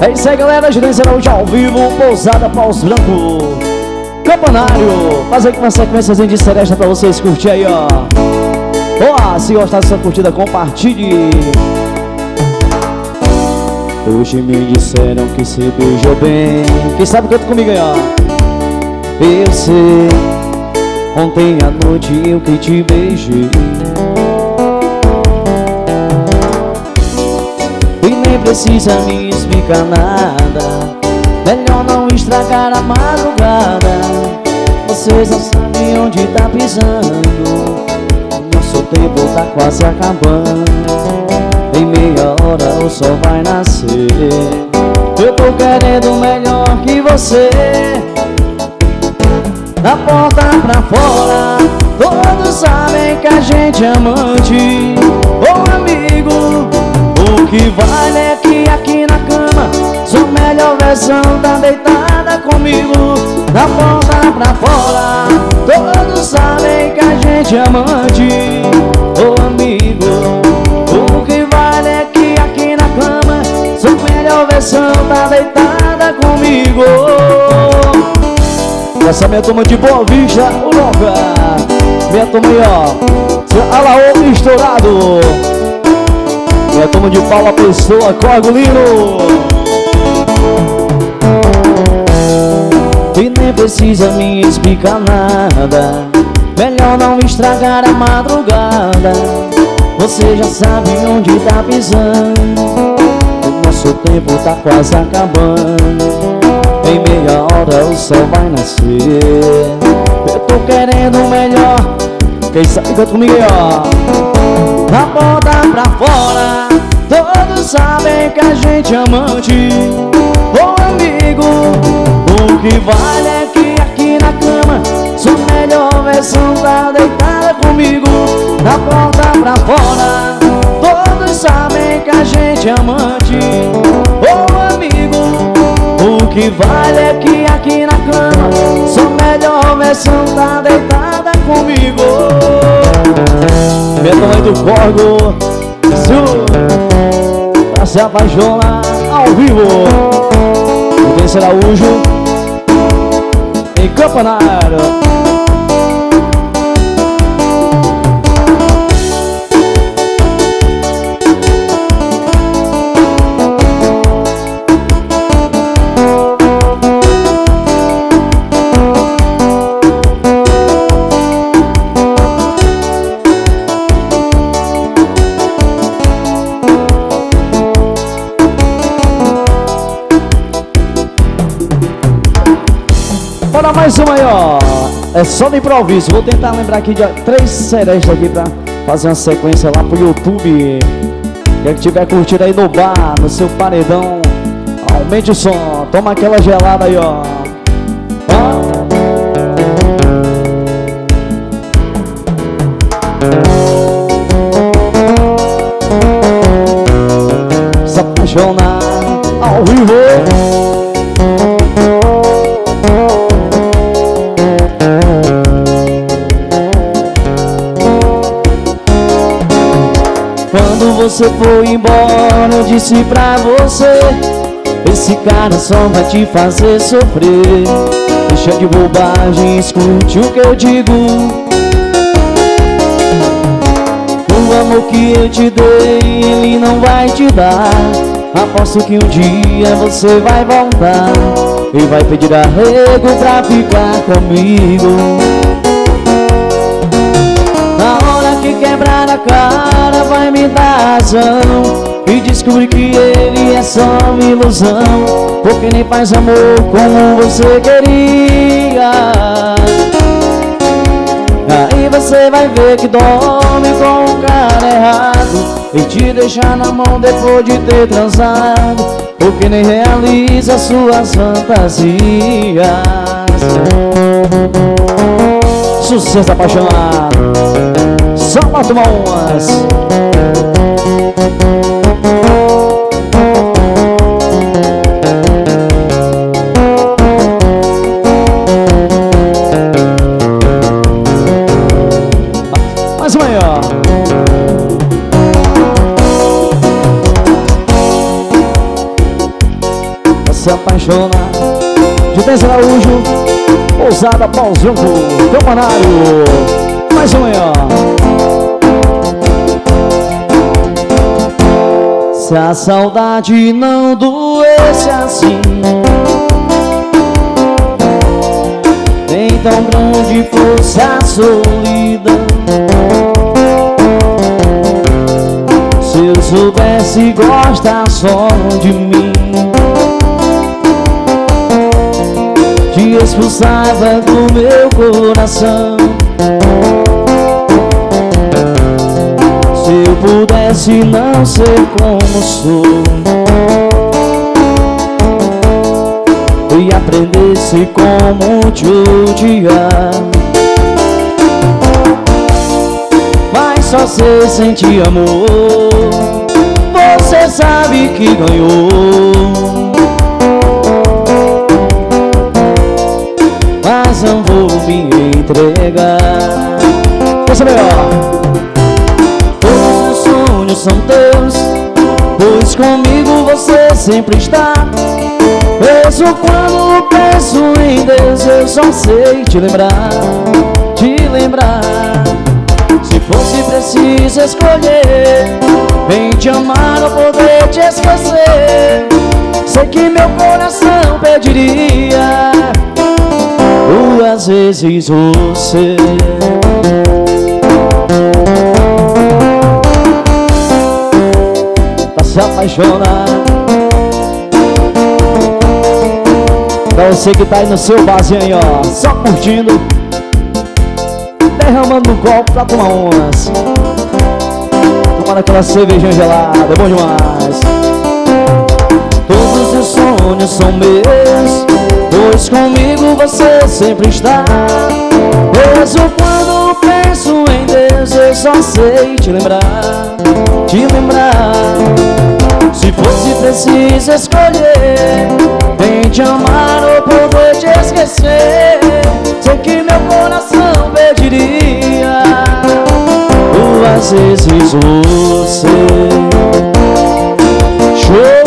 É isso aí, galera. Gerência Araújo ao vivo, pousada Paus Branco. Campanário. Fazer aqui uma sequência de seresta pra vocês curtir aí, ó. Boa, se gostar dessa curtida, compartilhe. Hoje me disseram que se beijou bem. Quem sabe canta comigo aí, ó. Eu sei. Ontem à noite eu que te beijei. Precisa me explicar nada. Melhor não estragar a madrugada. Vocês não sabem onde tá pisando. Nosso tempo tá quase acabando. Em meia hora o sol vai nascer. Eu tô querendo melhor que você. Da porta pra fora Todos sabem que a gente é amante. Ou amigo O que vale é que melhor versão tá deitada comigo Da porta pra fora. Todos sabem que a gente é amante Ou amigo. O que vale é que aqui na cama Sua melhor versão tá deitada comigo. Essa minha turma de Boa Vista, o Noca Minha turma aí, ó. Alaô misturado. Minha turma de Paula Pessoa, Coagulino precisa me explicar nada. Melhor não estragar a madrugada. Você já sabe onde tá pisando. O nosso tempo tá quase acabando. Em meia hora o sol vai nascer. Eu tô querendo o melhor. Quem sabe canta comigo ó. Na porta pra fora Todos sabem que a gente é amante. Ô amigo O que vale é na cama. Sua melhor versão tá deitada comigo Na porta pra fora. Todos sabem que a gente é amante. Ô amigo o que vale é que aqui na cama Sua melhor versão tá deitada comigo. Mãe do corgo Pra se apaixonar ao vivo. Dense Araújo Em Bora mais uma aí, ó. É só de improviso. Vou tentar lembrar aqui de três serestas aqui pra fazer uma sequência lá pro YouTube. Quem tiver curtindo aí no bar, no seu paredão, aumente o som. Toma aquela gelada aí, ó. Se apaixonar ao vivo. Você foi embora, eu disse pra você Esse cara só vai te fazer sofrer. Deixa de bobagem, escute o que eu digo. O amor que eu te dei, ele não vai te dar. Aposto que um dia você vai voltar E vai pedir arrego pra ficar comigo quebrar a cara vai me dar razão. E descobrir que ele é só uma ilusão. Porque nem faz amor como você queria. Aí você vai ver que dorme com o cara errado. E te deixar na mão depois de ter transado. Porque nem realiza suas fantasias. Sucesso apaixonado Só tomar umas. Mais uma aí, ó. Se apaixonar Gilberto Araújo Pousada Pauzonco Campanário Mais um aí, ó Se a saudade não doesse assim Nem tão grande fosse a solidão. Se eu soubesse gostar só de mim. Te expulsava do meu coração eu pudesse não ser como sou. E aprendesse como te odiar. Mas só sei sentir amor. Você sabe que ganhou. Mas não vou me entregar. Pensa melhor são teus Pois comigo você sempre está. Mesmo quando penso em Deus Eu só sei te lembrar Te lembrar. Se fosse preciso escolher Vem te amar ou poder te esquecer Sei que meu coração pediria duas vezes você Apaixonar Pra você que tá aí no seu barzinho aí, ó Só curtindo. Derramando no copo pra tomar umas Tomando aquela cervejinha gelada, é bom demais. Todos os sonhos são meus Pois comigo você sempre está. Mesmo quando penso em Deus Eu só sei te lembrar Te lembrar fosse preciso escolher. Vem te amar ou poder te esquecer. Sei que meu coração pediria. Duas vezes você. Show